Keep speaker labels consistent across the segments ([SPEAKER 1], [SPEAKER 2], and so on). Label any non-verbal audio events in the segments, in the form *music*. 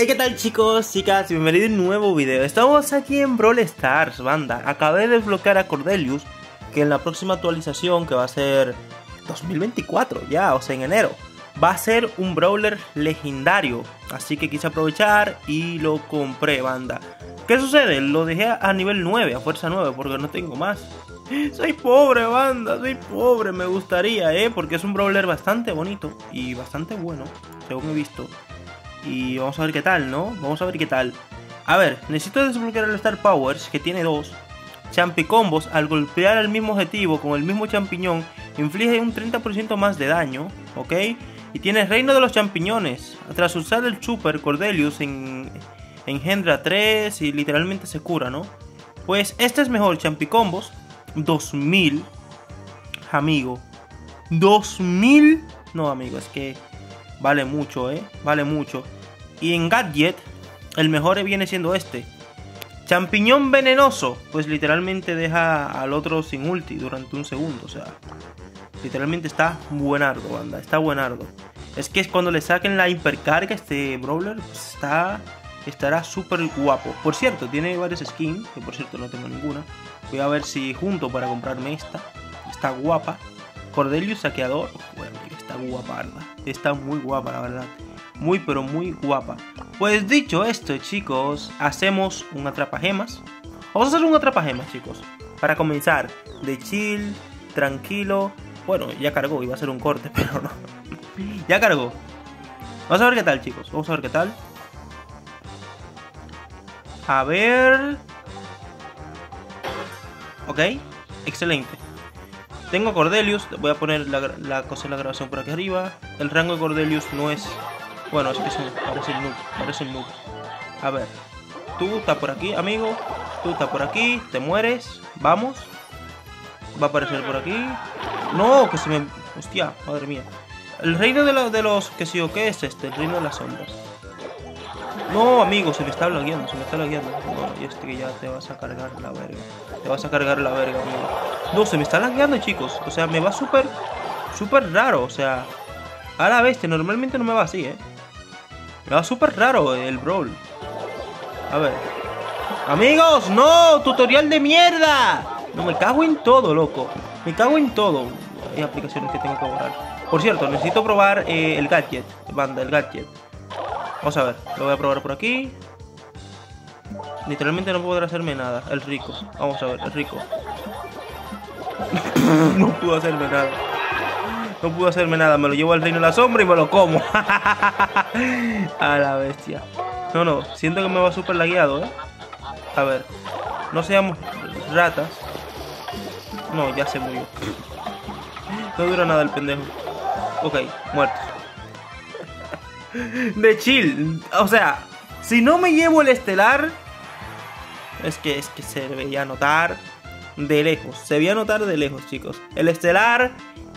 [SPEAKER 1] Hey, ¿qué tal chicos, chicas? Bienvenidos a un nuevo video. Estamos aquí en Brawl Stars, banda. Acabé de desbloquear a Cordelius, que en la próxima actualización, que va a ser 2024 ya, o sea, en enero, va a ser un Brawler legendario. Así que quise aprovechar y lo compré, banda. ¿Qué sucede? Lo dejé a nivel 9, a fuerza 9, porque no tengo más. *laughs* Soy pobre, banda, soy pobre. Me gustaría, ¿eh? Porque es un Brawler bastante bonito y bastante bueno, según he visto. Y vamos a ver qué tal, ¿no? Vamos a ver qué tal. A ver, necesito desbloquear el Star Powers, que tiene dos. Champicombos, al golpear el mismo objetivo con el mismo champiñón, inflige un 30% más de daño, ¿ok? Y tiene Reino de los Champiñones. Tras usar el Super Cordelius en, engendra 3 y literalmente se cura, ¿no? Pues este es mejor, Champicombos. 2000. Amigo. 2000. No, amigo, es que vale mucho, ¿eh? Vale mucho. Y en Gadget, el mejor viene siendo este. Champiñón venenoso, pues literalmente deja al otro sin ulti durante un segundo, o sea, literalmente está buenardo, banda, está buenardo. Es que es cuando le saquen la hipercarga este brawler, está estará súper guapo. Por cierto, tiene varias skins, que por cierto no tengo ninguna. Voy a ver si junto para comprarme esta. Está guapa. Cordelius saqueador, guaparda. Está muy guapa, la verdad. Muy, pero muy guapa. Pues dicho esto, chicos, hacemos un atrapagemas. Vamos a hacer un atrapagemas, chicos. Para comenzar, de chill, tranquilo. Bueno, ya cargó, iba a ser un corte, *laughs* pero no. ya cargó. Vamos a ver qué tal, chicos. Vamos a ver qué tal. A ver... Ok, excelente. Tengo Cordelius, voy a poner la, cosa de la grabación por aquí arriba. El rango de Cordelius no es bueno, es que se parece el noob, parece el noob. A ver, tú estás por aquí, amigo. Tú estás por aquí, te mueres. Vamos. Va a aparecer por aquí. No, que se me... Hostia, madre mía. El reino de, de los... que sí o qué es este, el reino de las sombras. No, amigo, se me está lagueando, se me está lagueando. No, y este que ya te vas a cargar la verga. Te vas a cargar la verga, amigo. No, se me está lagueando, chicos. O sea, me va súper, súper raro. O sea, a la bestia, normalmente no me va así, ¿eh? Me va súper raro el brawl. A ver. Amigos, no, tutorial de mierda. No, me cago en todo, loco. Me cago en todo. Hay aplicaciones que tengo que borrar. Por cierto, necesito probar eh, el gadget. Banda, el gadget. Vamos a ver, lo voy a probar por aquí. Literalmente no podrá hacerme nada. El rico. Vamos a ver, el rico. No pudo hacerme nada. No pudo hacerme nada. Me lo llevo al reino de la sombra y me lo como. *laughs* a la bestia. No, no. Siento que me va súper lagueado, ¿eh? A ver. No seamos ratas. No, ya se murió. No dura nada el pendejo. Ok, muerto. *laughs* De chill. O sea, si no me llevo el estelar... Es que, es que se veía notar de lejos. Se veía notar de lejos, chicos. El estelar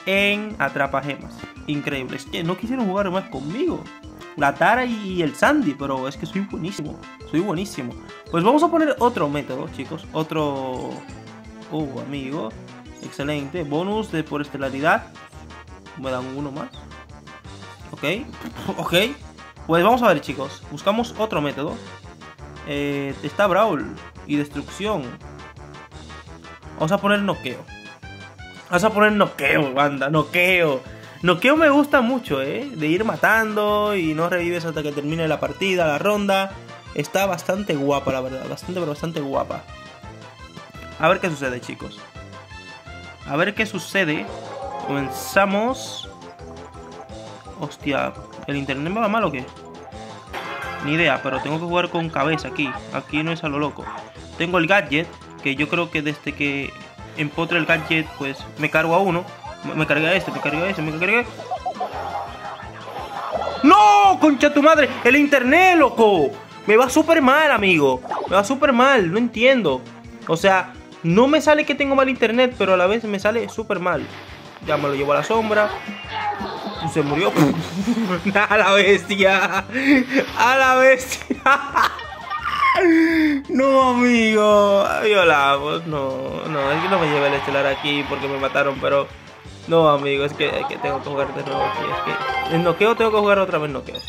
[SPEAKER 1] en Atrapagemas. Increíble. Es que no quisieron jugar más conmigo. La Tara y el Sandy, pero es que soy buenísimo. Soy buenísimo. Pues vamos a poner otro método, chicos. Otro... Uh, amigo. Excelente. Bonus de por estelaridad. Me dan uno más. Ok. *laughs* Ok. Pues vamos a ver, chicos. Buscamos otro método. Eh, está Brawl y destrucción. Vamos a poner noqueo. Vas a poner noqueo, banda, noqueo. Noqueo me gusta mucho, ¿eh? De ir matando y no revives hasta que termine la partida, la ronda. Está bastante guapa, la verdad. Bastante, pero bastante guapa. A ver qué sucede, chicos. A ver qué sucede. Comenzamos. Hostia, ¿el internet me va mal o qué? Ni idea, pero tengo que jugar con cabeza aquí. Aquí no es a lo loco. Tengo el gadget, que yo creo que desde que empotre el gadget, pues me cargo a uno. Me cargué a este, me cargué a este, me cargué. ¡No! ¡Concha tu madre! ¡El internet, loco! Me va súper mal, amigo. Me va súper mal, no entiendo. O sea, no me sale que tengo mal internet, pero a la vez me sale súper mal. Ya me lo llevo a la sombra. Se murió. *laughs* a la bestia. A la bestia. *laughs* No, amigo. Violamos. No, no, es que no me lleve el estelar aquí porque me mataron, pero. No, amigo, es que, tengo que jugar de nuevo aquí. Es que en noqueo tengo que jugar otra vez noqueo.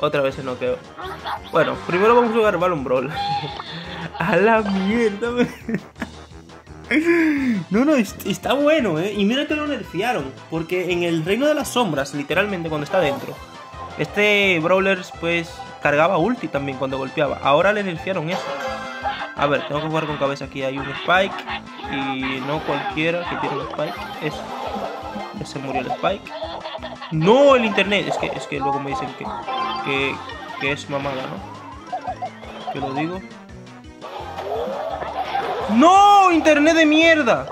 [SPEAKER 1] Otra vez se noqueó. Bueno, primero vamos a jugar Balloon Brawl. *laughs* a la mierda, No, no, está bueno, ¿eh? Y mira que lo nerfearon. Porque en el Reino de las Sombras, literalmente, cuando está dentro, este Brawler, pues, cargaba ulti también cuando golpeaba. Ahora le nerfearon eso. A ver, tengo que jugar con cabeza aquí. Hay un Spike. Y no cualquiera que tiene un Spike. Eso. Ya se murió el Spike. No, el internet. Es que, es que luego me dicen que, que, que es mamada, ¿no? Que lo digo. ¡No! ¡Internet de mierda!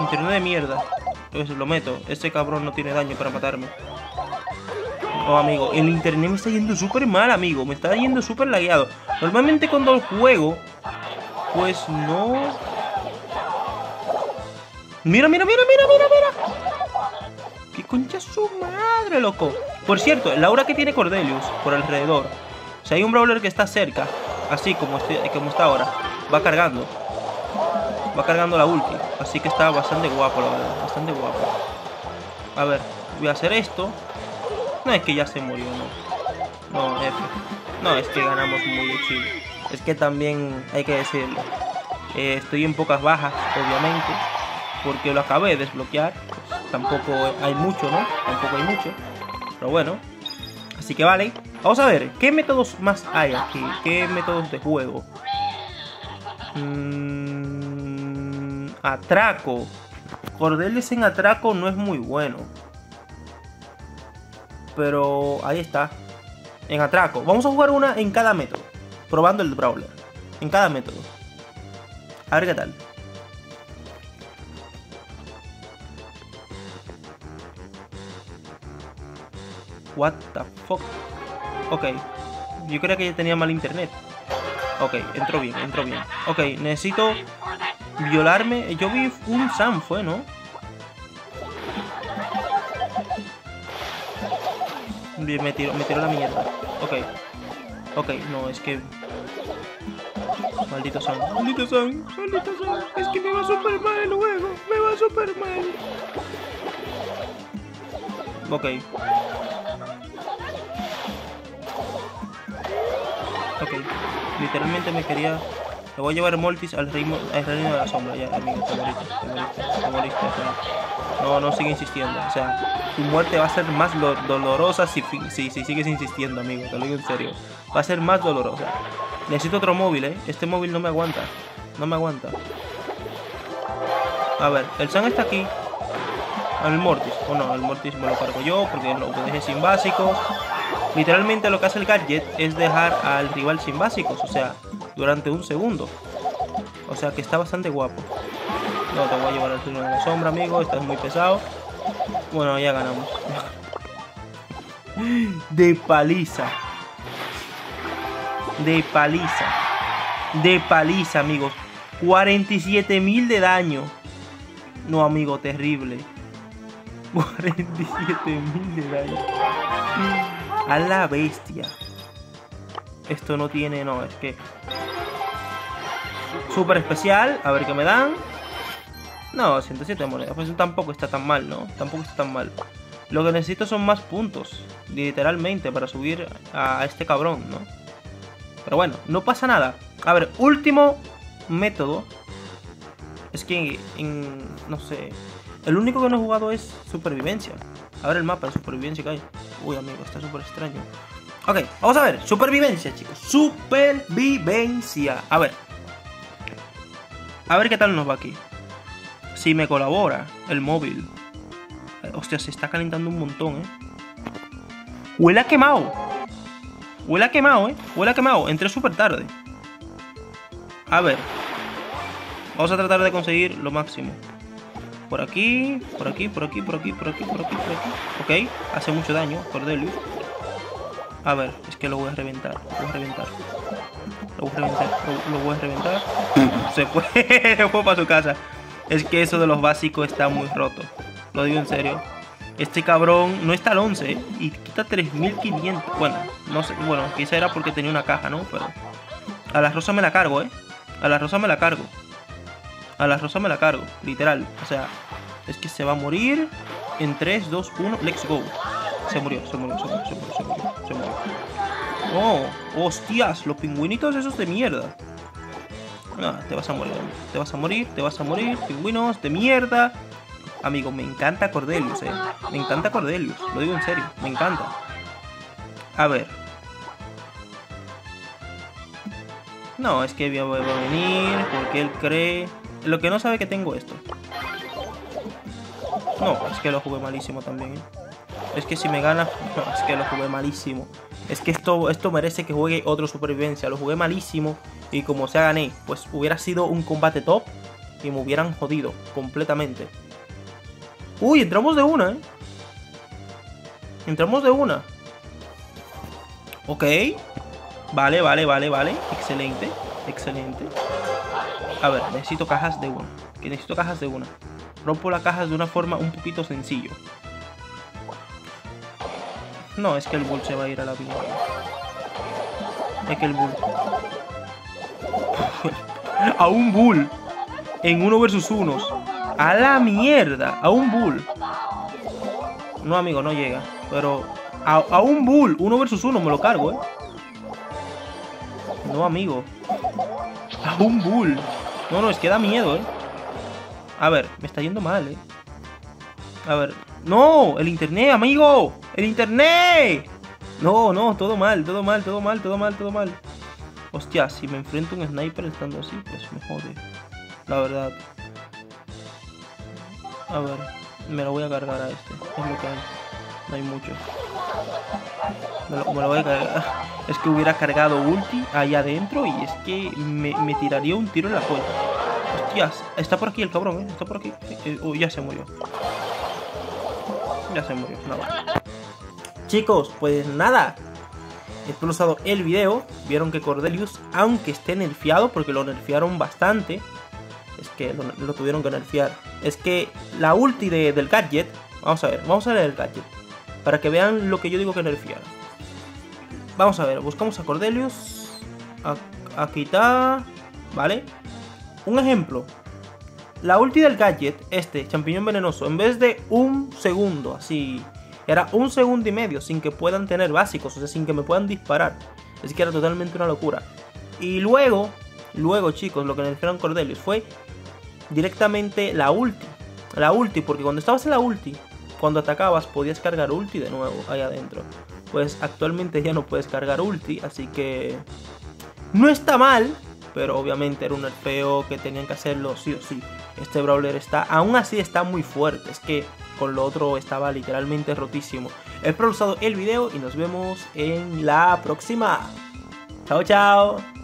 [SPEAKER 1] Internet de mierda. Entonces lo meto. Este cabrón no tiene daño para matarme. No, amigo. El internet me está yendo súper mal, amigo. Me está yendo súper lagueado. Normalmente cuando juego... Pues no... Mira, mira, mira, mira, mira, mira. ¡Qué concha su madre, loco! Por cierto, el aura que tiene Cordelius por alrededor. Si hay un brawler que está cerca, así como, como está ahora, va cargando. Va cargando la ulti. Así que está bastante guapo, la verdad. Bastante guapo. A ver, voy a hacer esto. No es que ya se murió, no. No, F. No, es que ganamos muy chill. Es que también hay que decirlo. Eh, estoy en pocas bajas, obviamente. Porque lo acabé de desbloquear. Pues, tampoco hay mucho, ¿no? Tampoco hay mucho. Pero bueno. Así que vale. Vamos a ver, ¿qué métodos más hay aquí? ¿Qué métodos de juego? Mm, atraco. Cordeles en atraco no es muy bueno. Pero ahí está. En atraco. Vamos a jugar una en cada método. Probando el brawler. En cada método. A ver qué tal. What the fuck? Ok. Yo creía que ya tenía mal internet. Ok, entró bien, entró bien. Ok, necesito violarme. Yo vi un Sam, fue, ¿no? Me tiró, me tiró la mierda. Ok. Ok, no, es que... Maldito Sam. Maldito Sam. Maldito Sam. Es que me va súper mal el juego. Me va súper mal. Ok. Ok. Literalmente me quería... Le voy a llevar Mortis al reino, al reino de la sombra. Ya, amigo, te moriste, te moriste, te moriste. no, no sigue insistiendo. O sea, tu muerte va a ser más dolorosa si, si, si, sigues insistiendo, amigo. Te lo digo en serio. Va a ser más dolorosa. Necesito otro móvil, ¿eh? Este móvil no me aguanta. No me aguanta. A ver, el San está aquí. El Mortis. O no, el Mortis me lo cargo yo porque lo dejé sin básicos. Literalmente lo que hace el gadget es dejar al rival sin básicos, o sea, durante un segundo. O sea que está bastante guapo. No te voy a llevar al turno de la sombra, amigo, estás muy pesado. Bueno, ya ganamos. *laughs* De paliza. De paliza. De paliza, amigos. 47.000 de daño. No, amigo, terrible. *laughs* 47.000 de daño. A la bestia. Esto no tiene, no, es que... Súper especial, a ver qué me dan. No, 107 monedas, pues tampoco está tan mal, ¿no? Tampoco está tan mal. Lo que necesito son más puntos, literalmente, para subir a este cabrón, ¿no? Pero bueno, no pasa nada. A ver, último método. Es que en... no sé... El único que no he jugado es supervivencia. A ver el mapa de supervivencia que hay. Uy, amigo, está súper extraño. Ok, vamos a ver. Supervivencia, chicos. Supervivencia. A ver. A ver qué tal nos va aquí. Si me colabora el móvil. Hostia, se está calentando un montón, ¿eh? Huele a quemado. Huele a quemado, ¿eh? Huele a quemado. Entré súper tarde. A ver. Vamos a tratar de conseguir lo máximo. Por aquí, por aquí, por aquí, por aquí, por aquí, por aquí, por aquí. Ok, hace mucho daño, Cordelius. A ver, es que lo voy a reventar, lo voy a reventar. Lo voy a reventar. Se fue, *laughs* se fue para su casa. Es que eso de los básicos está muy roto. Lo digo en serio. Este cabrón no está al 11 ¿eh? y quita 3500. Bueno, no sé, bueno, quizá era porque tenía una caja, ¿no? Pero a la rosa me la cargo, ¿eh? A la rosa me la cargo. A la rosa me la cargo, literal. O sea, es que se va a morir en 3, 2, 1, let's go. se murió, se murió, se murió, se murió, se murió, se murió. Oh, hostias, los pingüinitos esos de mierda. No, te vas a morir, te vas a morir, te vas a morir, pingüinos de mierda. Amigo, me encanta Cordelius, eh. Me encanta Cordelius, lo digo en serio, me encanta. A ver. No, es que va a venir porque él cree... Lo que no sabe que tengo esto. No, es que lo jugué malísimo también, eh. Es que si me gana... Es que lo jugué malísimo. Es que esto, esto merece que juegue otro supervivencia. Lo jugué malísimo y como sea gané, pues hubiera sido un combate top y me hubieran jodido completamente. Uy, entramos de una, ¿eh? Entramos de una. Ok. Vale, vale, vale, vale. Excelente, excelente. A ver, necesito cajas de una. Que necesito cajas de una. Rompo las cajas de una forma un poquito sencillo. No, es que el bull se va a ir a la vida. Es que el bull. *laughs* a un bull. En uno versus unos. A la mierda. A un bull. No, amigo, no llega. Pero a, un bull. Uno versus uno me lo cargo, eh. No, amigo. A un bull. No, no, es que da miedo, eh. A ver, me está yendo mal, eh. A ver. ¡No! ¡El internet, amigo! ¡El internet! No, no, todo mal, todo mal, todo mal, todo mal, todo mal. Hostia, si me enfrento a un sniper estando así, pues me jode. La verdad. A ver, me lo voy a cargar a este. Es lo que hay. No hay mucho. Me lo, voy a cargar. *laughs* Es que hubiera cargado ulti ahí adentro y es que me, tiraría un tiro en la puerta. Hostias, está por aquí el cabrón, ¿eh? Está por aquí. Eh, oh, ya se murió. Ya se murió. *laughs* Chicos, pues nada. He explosado el video. Vieron que Cordelius, aunque esté nerfeado, porque lo nerfearon bastante, es que lo, tuvieron que nerfear. Es que la ulti del gadget, vamos a ver, vamos a ver el gadget, para que vean lo que yo digo que nerfearon. Vamos a ver, buscamos a Cordelius, a, quitar, ¿vale? Un ejemplo, la ulti del gadget, este, champiñón venenoso, en vez de un segundo, así, era un segundo y medio sin que puedan tener básicos, o sea, sin que me puedan disparar. Es que era totalmente una locura. Y luego, luego chicos, lo que necesitaron Cordelius fue directamente la ulti. La ulti, porque cuando estabas en la ulti, cuando atacabas podías cargar ulti de nuevo ahí adentro. Pues actualmente ya no puedes cargar ulti, así que no está mal, pero obviamente era un nerfeo que tenían que hacerlo sí o sí. Este brawler está, aún así está muy fuerte, es que con lo otro estaba literalmente rotísimo. Espero gustado el video y nos vemos en la próxima. Chao, chao.